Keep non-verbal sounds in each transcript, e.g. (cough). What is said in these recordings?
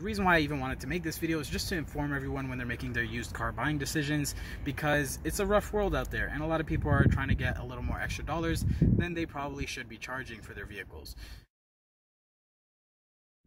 The reason why I even wanted to make this video is just to inform everyone when they're making their used car buying decisions because it's a rough world out there and a lot of people are trying to get a little more extra dollars than they probably should be charging for their vehicles.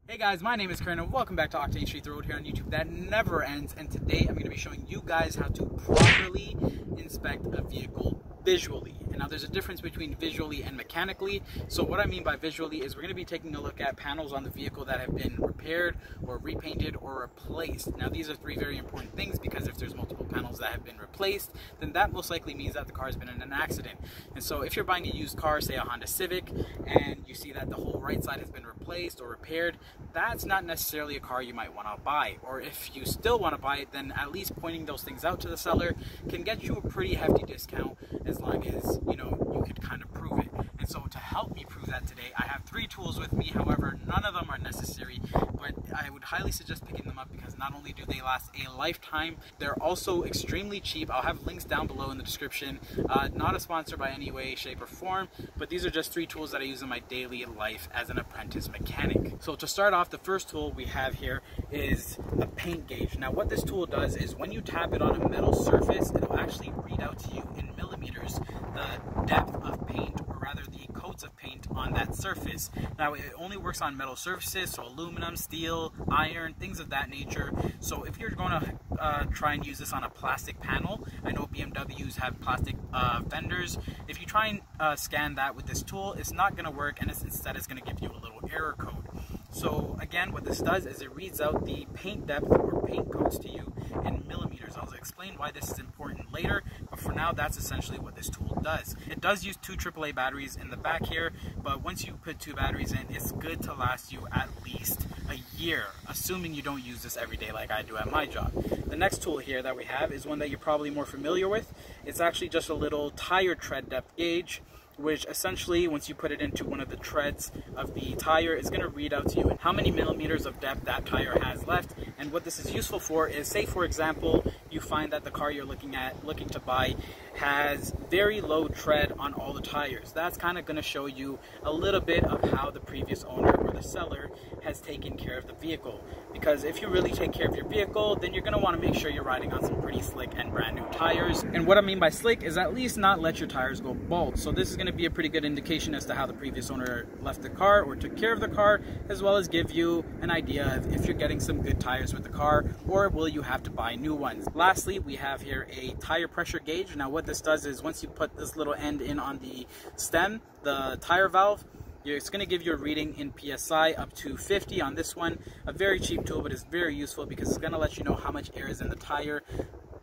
Hey guys, my name is Karen and welcome back to Octane Street Road here on YouTube that never ends and today I'm going to be showing you guys how to properly inspect a vehicle visually. And now there's a difference between visually and mechanically. So what I mean by visually is we're going to be taking a look at panels on the vehicle that have been repaired or repainted or replaced. Now these are three very important things because if there's multiple panels that have been replaced, then that most likely means that the car has been in an accident. And so if you're buying a used car, say a Honda Civic, and you see that the whole right side has been replaced or repaired, that's not necessarily a car you might want to buy. Or if you still want to buy it, then at least pointing those things out to the seller can get you a pretty hefty discount as long as you know you could kind of prove it. And so to help me prove that today, I have three tools with me. However, none of them are necessary, but I would highly suggest picking them up because not only do they last a lifetime, they're also extremely cheap. I'll have links down below in the description. Uh, not a sponsor by any way, shape, or form, but these are just three tools that I use in my daily life as an apprentice mechanic. So to start off, the first tool we have here is a paint gauge. Now what this tool does is when you tap it on a metal surface, it'll actually read out to you in millimeters the depth of paint or rather the coats of paint on that surface. Now it only works on metal surfaces, so aluminum, steel, iron, things of that nature. So if you're going to uh, try and use this on a plastic panel, I know BMWs have plastic uh, fenders. If you try and uh, scan that with this tool, it's not going to work and it's, instead it's going to give you a little error code. So again, what this does is it reads out the paint depth or paint coats to you in millimeters. I'll explain why this is important later, but for now, that's essentially what this tool does. It does use two AAA batteries in the back here, but once you put two batteries in, it's good to last you at least a year, assuming you don't use this every day like I do at my job. The next tool here that we have is one that you're probably more familiar with. It's actually just a little tire tread depth gauge which essentially once you put it into one of the treads of the tire is going to read out to you how many millimeters of depth that tire has left and what this is useful for is say for example you find that the car you're looking at looking to buy has very low tread on all the tires. That's kind of going to show you a little bit of how the previous owner or the seller has taken care of the vehicle because if you really take care of your vehicle then you're going to want to make sure you're riding on some pretty slick and brand new tires and what I mean by slick is at least not let your tires go bald so this is going to be a pretty good indication as to how the previous owner left the car or took care of the car, as well as give you an idea of if you're getting some good tires with the car or will you have to buy new ones. Lastly, we have here a tire pressure gauge. Now what this does is once you put this little end in on the stem, the tire valve, it's going to give you a reading in PSI up to 50 on this one. A very cheap tool, but it's very useful because it's going to let you know how much air is in the tire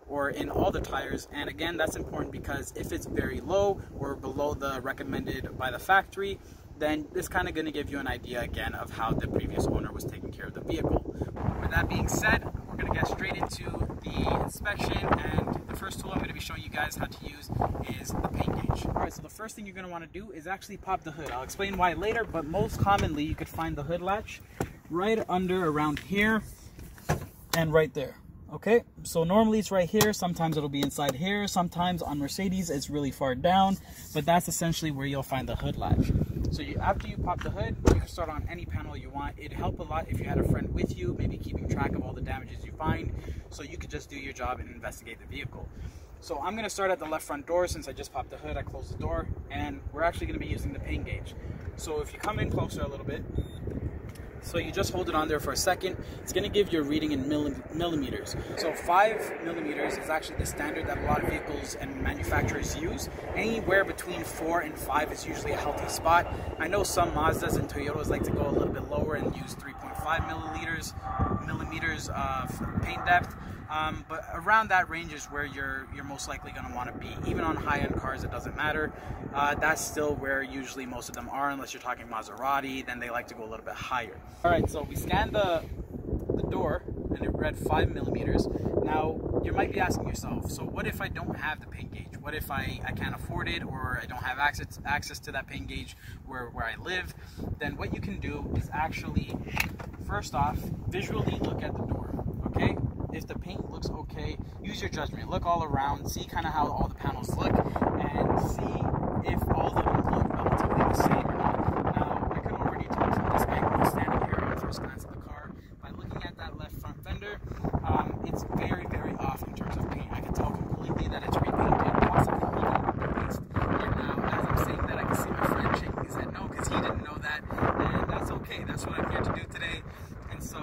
or in all the tires. And again, that's important because if it's very low or below the recommended by the factory, then it's kind of going to give you an idea again of how the previous owner was taking care of the vehicle. With that being said, we're going to get straight into the inspection and the first tool I'm going to be showing you guys how to use is the paint gauge. Alright, so the first thing you're going to want to do is actually pop the hood. I'll explain why later, but most commonly you could find the hood latch right under around here and right there okay? So normally it's right here sometimes it'll be inside here sometimes on mercedes it's really far down but that's essentially where you'll find the hood latch. So you, after you pop the hood you can start on any panel you want. It'd help a lot if you had a friend with you maybe keeping track of all the damages you find so you could just do your job and investigate the vehicle so I'm going to start at the left front door since I just popped the hood I closed the door and we're actually going to be using the paint gauge so if you come in closer a little bit so you just hold it on there for a second. It's going to give you a reading in millimeters. So five millimeters is actually the standard that a lot of vehicles and manufacturers use. Anywhere between four and five is usually a healthy spot. I know some Mazdas and Toyotas like to go a little bit lower and use 3.5 milliliters, millimeters of paint depth. Um, but around that range is where you're you're most likely going to want to be. Even on high-end cars, it doesn't matter. Uh, that's still where usually most of them are, unless you're talking Maserati. Then they like to go a little bit higher. All right, so we scanned the the door, and it read five millimeters. Now you might be asking yourself, so what if I don't have the paint gauge? What if I, I can't afford it or I don't have access access to that paint gauge where, where I live? Then what you can do is actually, first off, visually look at the door, okay? If the paint looks okay, use your judgment. Look all around, see kind of how all the panels look, and see if all of them look relatively the same or not. Now, I can already tell from this angle standing here on first glance of the car, by looking at that here, um, it's very, very off in terms of paint. I can tell completely that it's repainted, possibly even replaced. And now, as I'm saying that, I can see my friend shaking his head no, because he didn't know that, and that's okay. That's what I'm here to do today. And so,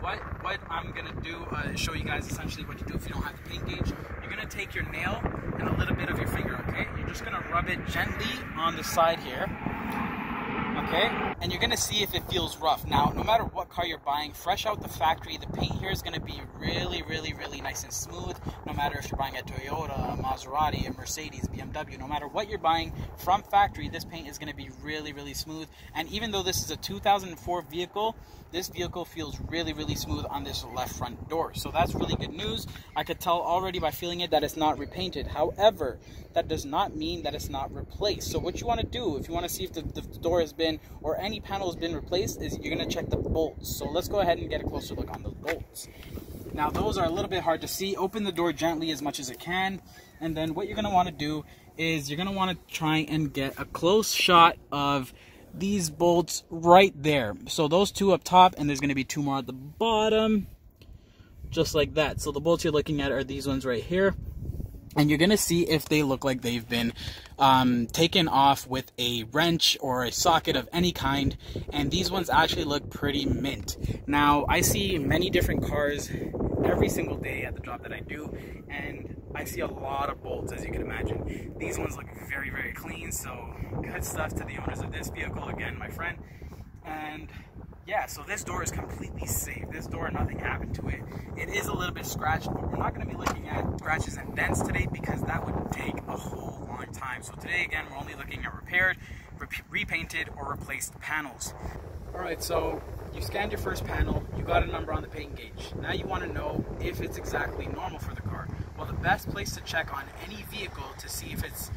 what what I'm gonna do uh, is show you guys essentially what you do if you don't have the paint gauge. You're gonna take your nail and a little bit of your finger, okay? You're just gonna rub it gently on the side here okay? And you're gonna see if it feels rough. Now, no matter what car you're buying, fresh out the factory, the paint here is gonna be really, really, really nice and smooth. Matter if you're buying a Toyota, a Maserati, a Mercedes, BMW, no matter what you're buying from factory, this paint is gonna be really, really smooth. And even though this is a 2004 vehicle, this vehicle feels really, really smooth on this left front door. So that's really good news. I could tell already by feeling it that it's not repainted. However, that does not mean that it's not replaced. So what you wanna do, if you wanna see if the, the door has been or any panel has been replaced is you're going to check the bolts. So let's go ahead and get a closer look on the bolts. Now those are a little bit hard to see. Open the door gently as much as it can. And then what you're want to do is you're want to try and get a close shot of these bolts right there. So those two up top and there's to be two more at the bottom. Just like that. So the bolts you're looking at are these ones right here and you're gonna see if they look like they've been um, taken off with a wrench or a socket of any kind and these ones actually look pretty mint now I see many different cars every single day at the job that I do and I see a lot of bolts as you can imagine these ones look very very clean so good stuff to the owners of this vehicle again my friend and yeah, so this door is completely safe. This door, nothing happened to it. It is a little bit scratched, but we're not going to be looking at scratches and dents today because that would take a whole long time. So today, again, we're only looking at repaired, re repainted, or replaced panels. All right, so you scanned your first panel, you got a number on the paint gauge. Now you want to know if it's exactly normal for the car. Well, the best place to check on any vehicle to see if it's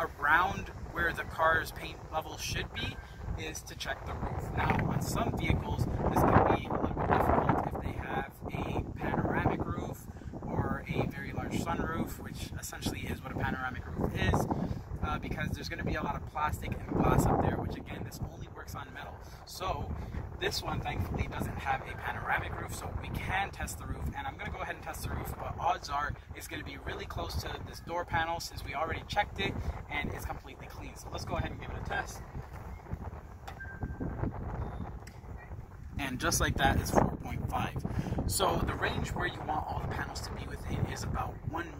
around where the car's paint level should be is to check the roof. Now, on some vehicles, this can be a little bit difficult if they have a panoramic roof or a very large sunroof, which essentially is what a panoramic roof is, because there's going to be a lot of plastic and glass up there, which again, this only works on metal. So, this one thankfully doesn't have a panoramic roof, so we can test the roof. And I'm going to go ahead and test the roof, but odds are it's going to be really close to this door panel since we already checked it and it's completely clean. So let's go ahead and give it a test. and just like that is 4.5. So the range where you want all the panels to be within is about one millimeter,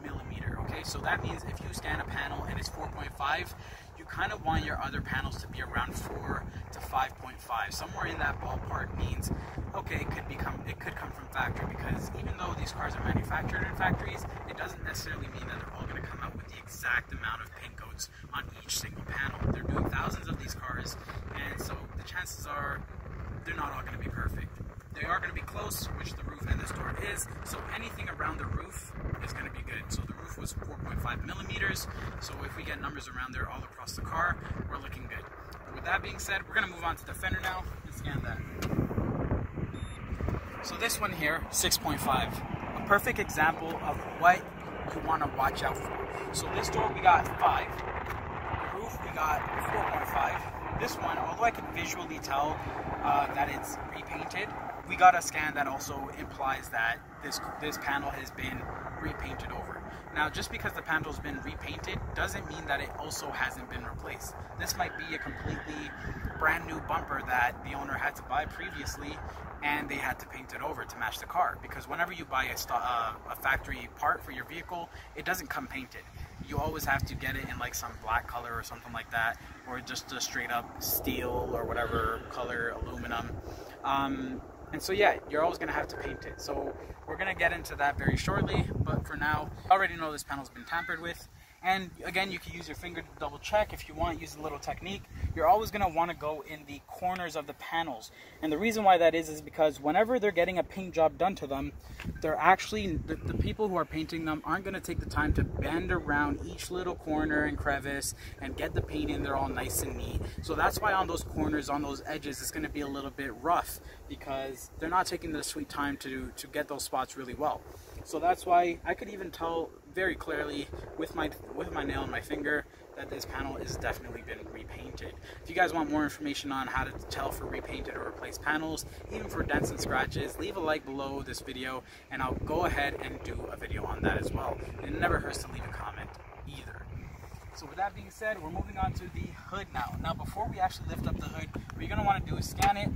okay? So that means if you scan a panel and it's 4.5, you kind of want your other panels to be around 4 to 5.5. Somewhere in that ballpark means, okay, it could become, it could come from factory because even though these cars are manufactured in factories, it doesn't necessarily mean that they're all going to come out with the exact amount of paint coats on each single panel. They're doing thousands of these cars, and so the chances are they're not all going to be perfect. They are going to be close, which the roof and this door is, so anything around the roof is going to be good. So the roof was 4.5 millimeters, so if we get numbers around there all across the car, we're looking good. But with that being said, we're going to move on to the fender now and scan that. So this one here, 6.5, a perfect example of what you want to watch out for. So this door we got 5, the roof we got 4.5, this one, although I can visually tell uh, that it's repainted, we got a scan that also implies that this this panel has been repainted over. Now, just because the panel's been repainted doesn't mean that it also hasn't been replaced. This might be a completely brand new bumper that the owner had to buy previously and they had to paint it over to match the car because whenever you buy a, uh, a factory part for your vehicle, it doesn't come painted you always have to get it in like some black color or something like that, or just a straight up steel or whatever color, aluminum. Um, and so yeah, you're always gonna have to paint it. So we're gonna get into that very shortly, but for now, I already know this panel's been tampered with. And again, you can use your finger to double check if you want, use a little technique. You're always going to want to go in the corners of the panels. And the reason why that is, is because whenever they're getting a paint job done to them, they're actually, the, the people who are painting them aren't going to take the time to bend around each little corner and crevice and get the paint in there all nice and neat. So that's why on those corners, on those edges, it's going to be a little bit rough because they're not taking the sweet time to, to get those spots really well. So that's why I could even tell very clearly with my with my nail and my finger that this panel has definitely been repainted. If you guys want more information on how to tell for repainted or replaced panels, even for dents and scratches, leave a like below this video and I'll go ahead and do a video on that as well. It never hurts to leave a comment either. So with that being said, we're moving on to the hood now. Now before we actually lift up the hood, what you're going to want to do is scan it.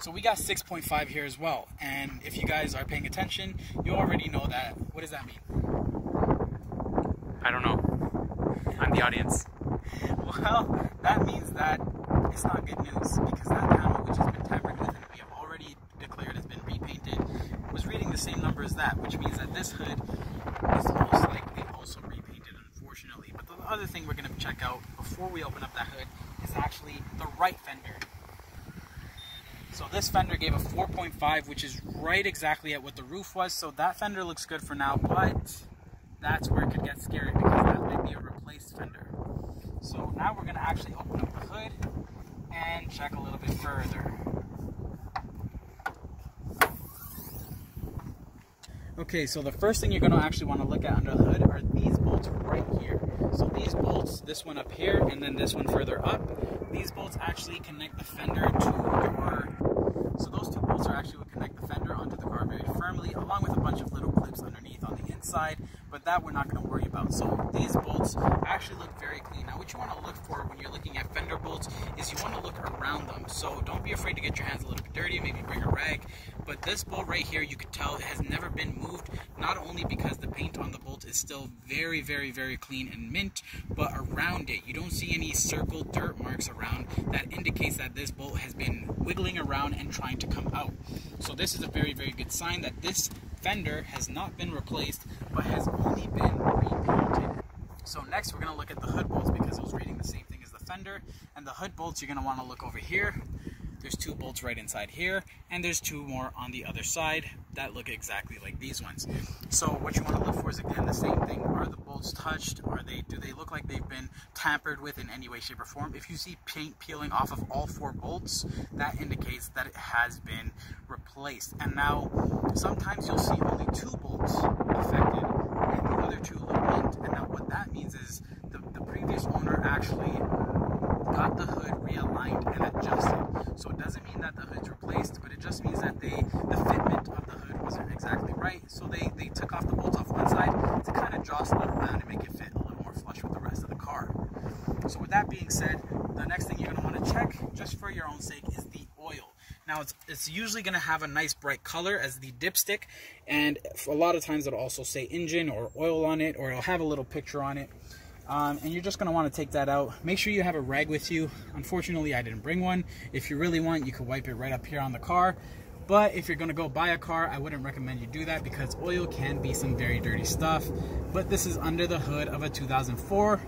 So we got 6.5 here as well. And if you guys are paying attention, you already know that. What does that mean? I don't know. I'm the audience. Well, that means that it's not good news because that panel, which has been tampered with and we have already declared has been repainted, was reading the same number as that, which means that this hood is most likely also repainted, unfortunately. But the other thing we're going to check out before we open up that hood is actually the right fender. So this fender gave a 4.5, which is right exactly at what the roof was. So that fender looks good for now, but that's where it could get scary because that might be a replaced fender. So now we're gonna actually open up the hood and check a little bit further. Okay, so the first thing you're gonna actually wanna look at under the hood are these bolts right here. So these bolts, this one up here and then this one further up, these bolts actually connect the fender to your, those two bolts are actually what connect the fender onto the car very firmly, along with a bunch of little clips underneath on the inside but that we're not going to worry about. So these bolts actually look very clean. Now what you want to look for when you're looking at fender bolts is you want to look around them. So don't be afraid to get your hands a little bit dirty, maybe bring a rag. But this bolt right here, you can tell it has never been moved, not only because the paint on the bolt is still very, very, very clean and mint, but around it, you don't see any circle dirt marks around that indicates that this bolt has been wiggling around and trying to come out. So this is a very, very good sign that this fender has not been replaced, but has only been repainted. So next we're going to look at the hood bolts because it was reading the same thing as the fender. And the hood bolts, you're going to want to look over here. There's two bolts right inside here, and there's two more on the other side that look exactly like these ones. So what you want to look for is again the same thing. Are the bolts touched? Are they do they look like they've been tampered with in any way, shape, or form? If you see paint peeling off of all four bolts, that indicates that it has been replaced. And now sometimes you'll see only two bolts affected and the other two look mint. And now what that means is the, the previous owner actually got the hood realigned and adjusted. So it doesn't mean that the hood's replaced, but it just means that they the fitment of the hood wasn't exactly right. So they, they took off the bolts off one side to kind of jostle it around and make it fit a little more flush with the rest of the car. So with that being said, the next thing you're going to want to check, just for your own sake, is the oil. Now it's, it's usually going to have a nice bright color as the dipstick and a lot of times it'll also say engine or oil on it or it'll have a little picture on it. Um, and you're just going to want to take that out. Make sure you have a rag with you. Unfortunately, I didn't bring one. If you really want, you could wipe it right up here on the car. But if you're to go buy a car, I wouldn't recommend you do that because oil can be some very dirty stuff. But this is under the hood of a 2004,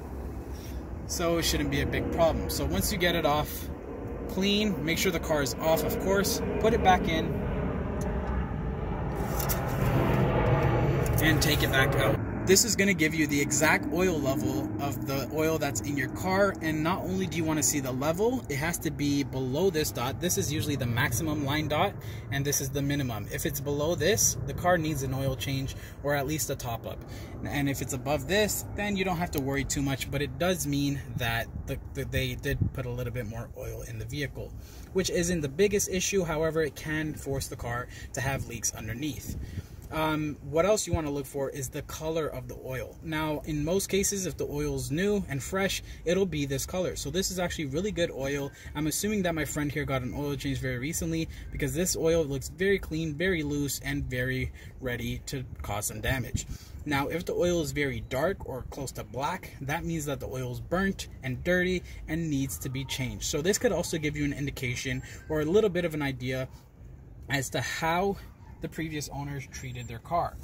so it shouldn't be a big problem. So once you get it off, clean, make sure the car is off, of course, put it back in, and take it back out. This is going to give you the exact oil level of the oil that's in your car. And not only do you want to see the level, it has to be below this dot. This is usually the maximum line dot, and this is the minimum. If it's below this, the car needs an oil change or at least a top up. And if it's above this, then you don't have to worry too much, but it does mean that the, the, they did put a little bit more oil in the vehicle, which isn't the biggest issue. However, it can force the car to have leaks underneath. Um, what else you want to look for is the color of the oil. Now, in most cases, if the oil is new and fresh, it'll be this color. So this is actually really good oil. I'm assuming that my friend here got an oil change very recently because this oil looks very clean, very loose, and very ready to cause some damage. Now, if the oil is very dark or close to black, that means that the oil is burnt and dirty and needs to be changed. So this could also give you an indication or a little bit of an idea as to how the previous owners treated their car.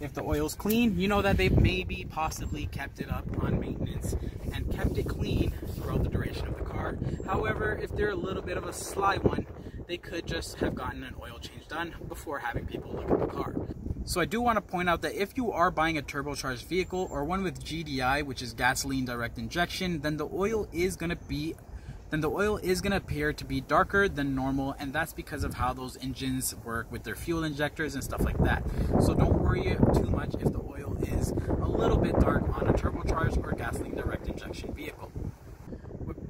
If the oil's clean, you know that they maybe possibly kept it up on maintenance and kept it clean throughout the duration of the car. However, if they're a little bit of a sly one, they could just have gotten an oil change done before having people look at the car. So I do want to point out that if you are buying a turbocharged vehicle or one with GDI, which is gasoline direct injection, then the oil is going to be then the oil is going to appear to be darker than normal, and that's because of how those engines work with their fuel injectors and stuff like that. So don't worry too much if the oil is a little bit dark on a turbocharged or gasoline direct injection vehicle.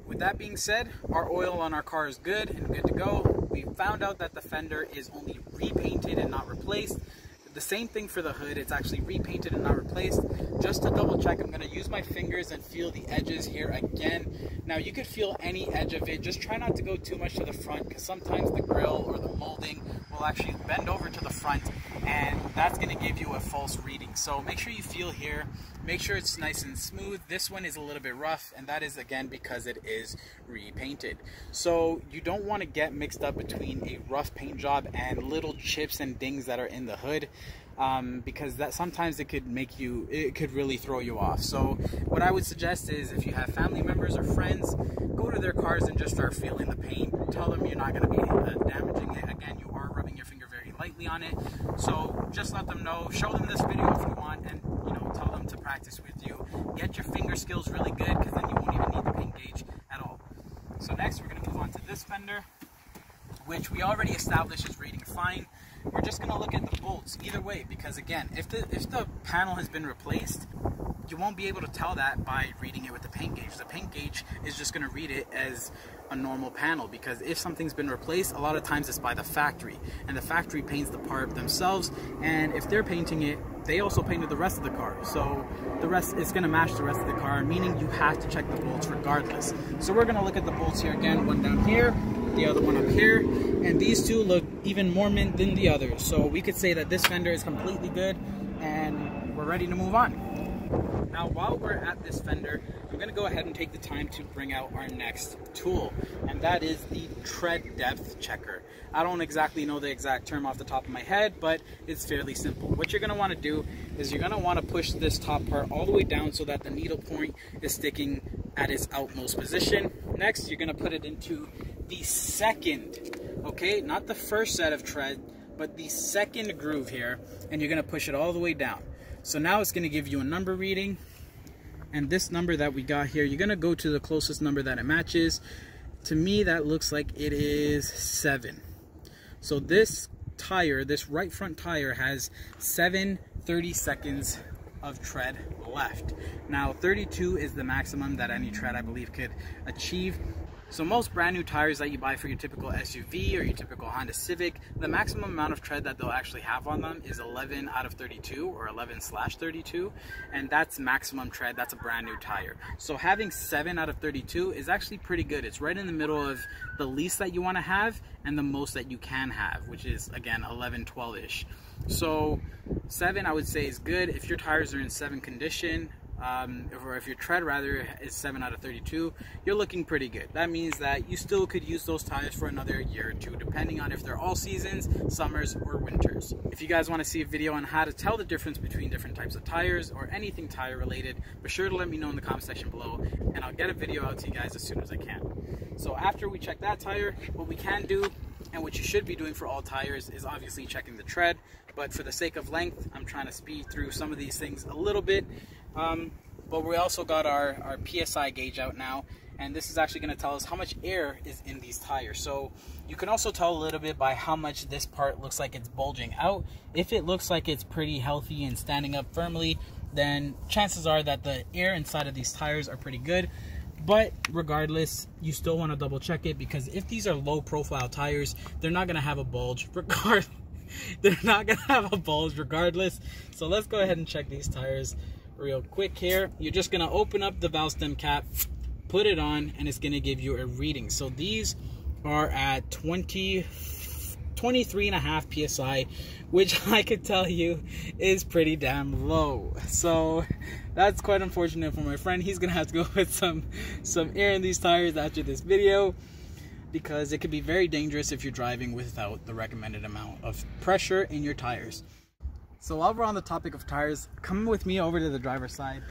With that being said, our oil on our car is good and good to go. We found out that the fender is only repainted and not replaced. The same thing for the hood, it's actually repainted and not replaced. Just to double check, I'm gonna use my fingers and feel the edges here again. Now you could feel any edge of it, just try not to go too much to the front because sometimes the grill or the molding will actually bend over to the front and that's gonna give you a false reading. So make sure you feel here, make sure it's nice and smooth. This one is a little bit rough and that is again because it is repainted. So you don't wanna get mixed up between a rough paint job and little chips and dings that are in the hood um, because that sometimes it could make you, it could really throw you off. So what I would suggest is if you have family members or friends, go to their cars and just start feeling the paint. Tell them you're not going to be damaging it. Again, you are rubbing your finger very lightly on it. So just let them know, show them this video if you want, and you know, tell them to practice with you. Get your finger skills really good because then you won't even need the paint gauge at all. So next we're going to move on to this fender, which we already established is rating fine we're just going to look at the bolts. Either way because again if the if the panel has been replaced you won't be able to tell that by reading it with the paint gauge. The paint gauge is just going to read it as a normal panel because if something's been replaced a lot of times it's by the factory and the factory paints the part themselves and if they're painting it they also painted the rest of the car. So the rest is going to match the rest of the car meaning you have to check the bolts regardless. So we're going to look at the bolts here again one down here the other one up here. And these two look even more mint than the others. So we could say that this fender is completely good and we're ready to move on. Now while we're at this fender I'm going to go ahead and take the time to bring out our next tool and that is the tread depth checker. I don't exactly know the exact term off the top of my head but it's fairly simple. What you're going to want to do is you're going to want to push this top part all the way down so that the needle point is sticking at its outmost position. Next you're going to put it into the second, okay, not the first set of tread, but the second groove here, and you're gonna push it all the way down. So now it's gonna give you a number reading, and this number that we got here, you're gonna go to the closest number that it matches. To me, that looks like it is seven. So this tire, this right front tire has seven 30 seconds of tread left. Now 32 is the maximum that any tread I believe could achieve. So most brand new tires that you buy for your typical SUV or your typical Honda Civic, the maximum amount of tread that they'll actually have on them is 11 out of 32 or 11 slash 32. And that's maximum tread, that's a brand new tire. So having seven out of 32 is actually pretty good. It's right in the middle of the least that you wanna have and the most that you can have, which is again, 11, 12-ish. So seven, I would say is good. If your tires are in seven condition, um, or if your tread rather is 7 out of 32, you're looking pretty good. That means that you still could use those tires for another year or two, depending on if they're all seasons, summers, or winters. If you guys want to see a video on how to tell the difference between different types of tires or anything tire related, be sure to let me know in the comment section below, and I'll get a video out to you guys as soon as I can. So after we check that tire, what we can do and what you should be doing for all tires is obviously checking the tread but for the sake of length I'm trying to speed through some of these things a little bit um, but we also got our, our PSI gauge out now, and this is actually going to tell us how much air is in these tires. So you can also tell a little bit by how much this part looks like it's bulging out. If it looks like it's pretty healthy and standing up firmly, then chances are that the air inside of these tires are pretty good. But regardless, you still want to double check it because if these are low profile tires, they're not going to have a bulge (laughs) regardless. they're not going to have a bulge regardless. So let's go ahead and check these tires real quick here. You're just gonna open up the valve stem cap, put it on, and it's gonna give you a reading. So these are at 20, 23 and a half PSI, which (laughs) I could tell you is pretty damn low. So that's quite unfortunate for my friend. He's gonna have to go (laughs) put some, some air in these tires after this video because it could be very dangerous if you're driving without the recommended amount of pressure in your tires. So while we're on the topic of tires, come with me over to the driver's side.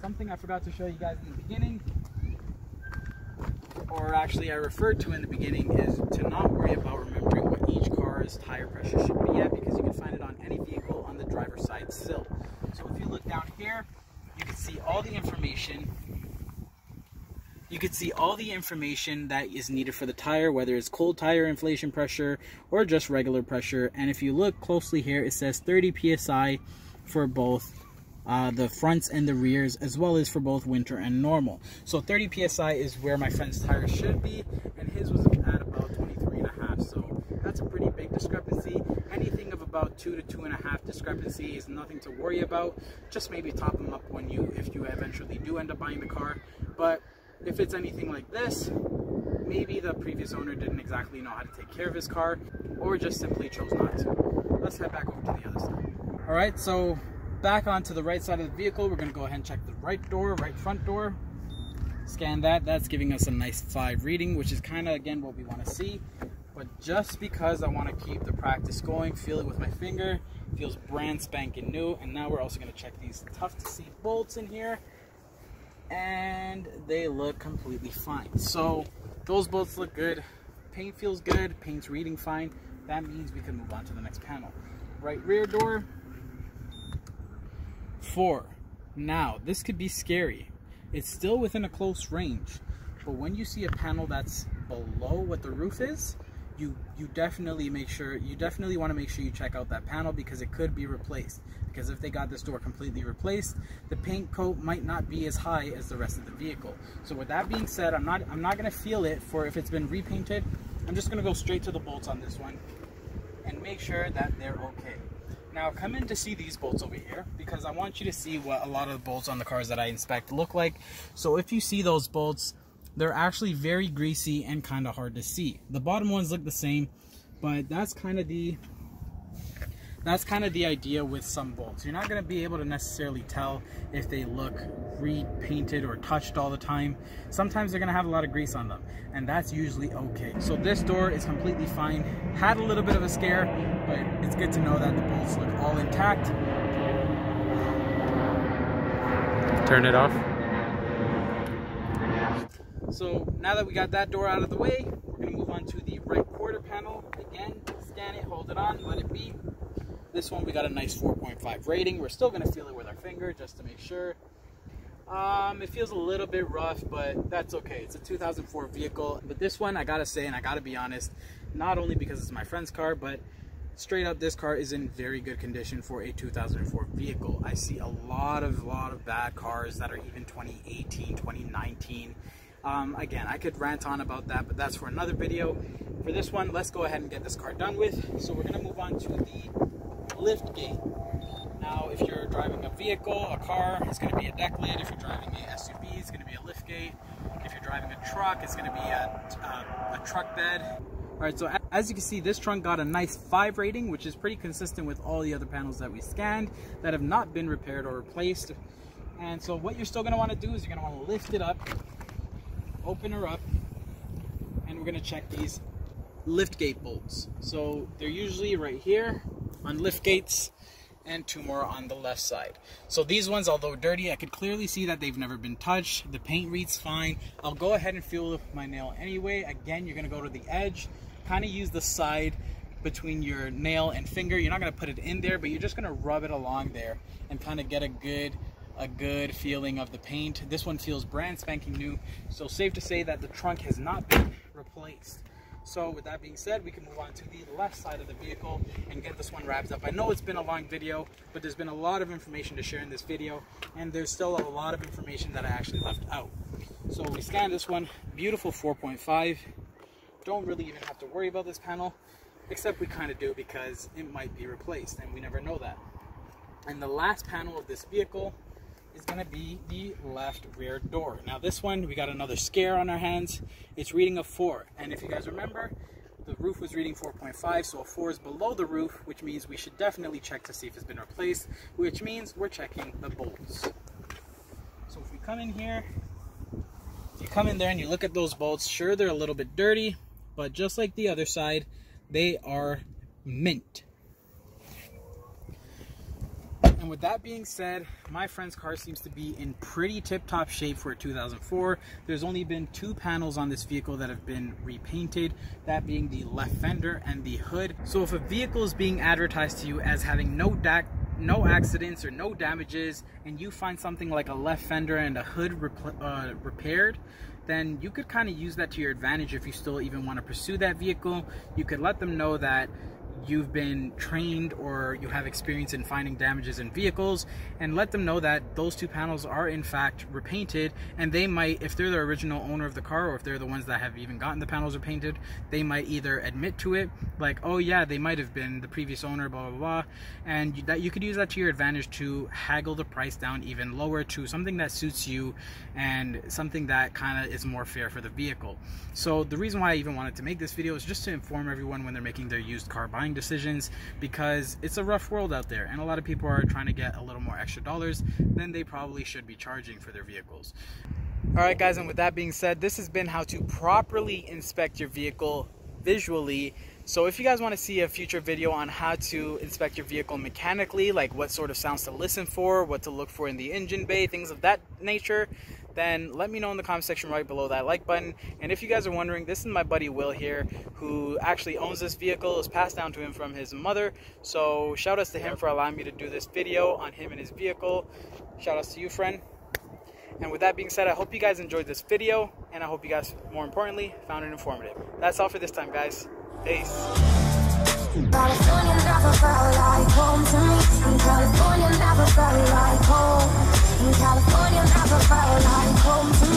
Something I forgot to show you guys in the beginning, or actually I referred to in the beginning, is to not worry about remembering what each car's tire pressure should be at because you can find it on any vehicle on the driver's side sill. So if you look down here, you can see all the information you can see all the information that is needed for the tire, whether it's cold tire inflation pressure or just regular pressure. And if you look closely here, it says 30 PSI for both uh, the fronts and the rears, as well as for both winter and normal. So 30 PSI is where my friend's tire should be, and his was at about 23 and a half. So that's a pretty big discrepancy. Anything of about two to two and a half discrepancy is nothing to worry about. Just maybe top them up when you, if you eventually do end up buying the car. But if it's anything like this, maybe the previous owner didn't exactly know how to take care of his car or just simply chose not to. Let's head back over to the other side. All right, so back onto the right side of the vehicle, we're gonna go ahead and check the right door, right front door. Scan that, that's giving us a nice five reading, which is kind of, again, what we wanna see. But just because I wanna keep the practice going, feel it with my finger, feels brand spanking new. And now we're also gonna check these tough to see bolts in here and they look completely fine. So those bolts look good. Paint feels good. Paint's reading fine. That means we can move on to the next panel. Right rear door. Four. Now, this could be scary. It's still within a close range. But when you see a panel that's below what the roof is, you you definitely make sure you definitely want to make sure you check out that panel because it could be replaced. Because if they got this door completely replaced the paint coat might not be as high as the rest of the vehicle. So with that being said i'm not i'm not going to feel it for if it's been repainted. I'm just going to go straight to the bolts on this one and make sure that they're okay. Now come in to see these bolts over here because i want you to see what a lot of the bolts on the cars that i inspect look like. So if you see those bolts they're actually very greasy and kind of hard to see. The bottom ones look the same, but that's kind of the that's kind of the idea with some bolts. You're not going to be able to necessarily tell if they look repainted or touched all the time. Sometimes they're going to have a lot of grease on them, and that's usually okay. So this door is completely fine. Had a little bit of a scare, but it's good to know that the bolts look all intact. Turn it off. So now that we got that door out of the way, we're gonna move on to the right quarter panel. Again, scan it, hold it on, let it be. This one we got a nice 4.5 rating. We're still gonna feel it with our finger just to make sure. Um, it feels a little bit rough, but that's okay. It's a 2004 vehicle. But this one, I gotta say, and I gotta be honest, not only because it's my friend's car, but straight up this car is in very good condition for a 2004 vehicle. I see a lot of, lot of bad cars that are even 2018, 2019 um, again, I could rant on about that, but that's for another video. For this one, let's go ahead and get this car done with. So we're gonna move on to the lift gate. Now, if you're driving a vehicle, a car, it's gonna be a deck lid. If you're driving a SUV, it's gonna be a lift gate. If you're driving a truck, it's gonna be a, a, a truck bed. All right, so as you can see, this trunk got a nice five rating, which is pretty consistent with all the other panels that we scanned that have not been repaired or replaced. And so what you're still gonna wanna do is you're gonna wanna lift it up open her up and we're gonna check these lift gate bolts. So they're usually right here on lift gates and two more on the left side. So these ones, although dirty, I could clearly see that they've never been touched. The paint reads fine. I'll go ahead and feel with my nail anyway. Again, you're gonna go to the edge, kind of use the side between your nail and finger. You're not gonna put it in there, but you're just gonna rub it along there and kind of get a good a good feeling of the paint. This one feels brand spanking new, so safe to say that the trunk has not been replaced. So with that being said, we can move on to the left side of the vehicle and get this one wrapped up. I know it's been a long video, but there's been a lot of information to share in this video, and there's still a lot of information that I actually left out. So we scanned this one, beautiful 4.5. Don't really even have to worry about this panel, except we kind of do because it might be replaced, and we never know that. And the last panel of this vehicle is going to be the left rear door. Now this one, we got another scare on our hands. It's reading a 4. And if you guys remember, the roof was reading 4.5, so a 4 is below the roof, which means we should definitely check to see if it's been replaced, which means we're checking the bolts. So if we come in here, you come in there and you look at those bolts, sure they're a little bit dirty, but just like the other side, they are mint. And with that being said, my friend's car seems to be in pretty tip-top shape for a 2004. There's only been two panels on this vehicle that have been repainted, that being the left fender and the hood. So if a vehicle is being advertised to you as having no DAC no accidents or no damages and you find something like a left fender and a hood uh, repaired then you could kind of use that to your advantage if you still even want to pursue that vehicle. You could let them know that you've been trained or you have experience in finding damages in vehicles and let them know that those two panels are in fact repainted and they might if they're the original owner of the car or if they're the ones that have even gotten the panels repainted they might either admit to it like oh yeah they might have been the previous owner blah blah blah and you, that you could use that to your advantage to haggle the price down even lower to something that suits you and something that kind of is more fair for the vehicle so the reason why I even wanted to make this video is just to inform everyone when they're making their used car buying buying decisions because it's a rough world out there and a lot of people are trying to get a little more extra dollars than they probably should be charging for their vehicles. All right, guys, and with that being said, this has been how to properly inspect your vehicle visually. So if you guys want to see a future video on how to inspect your vehicle mechanically, like what sort of sounds to listen for, what to look for in the engine bay, things of that nature, then let me know in the comment section right below that like button. And if you guys are wondering, this is my buddy Will here, who actually owns this vehicle. It was passed down to him from his mother. So shout outs to him for allowing me to do this video on him and his vehicle. Shout outs to you, friend. And with that being said, I hope you guys enjoyed this video, and I hope you guys, more importantly, found it informative. That's all for this time, guys. Peace. In California, I have a like home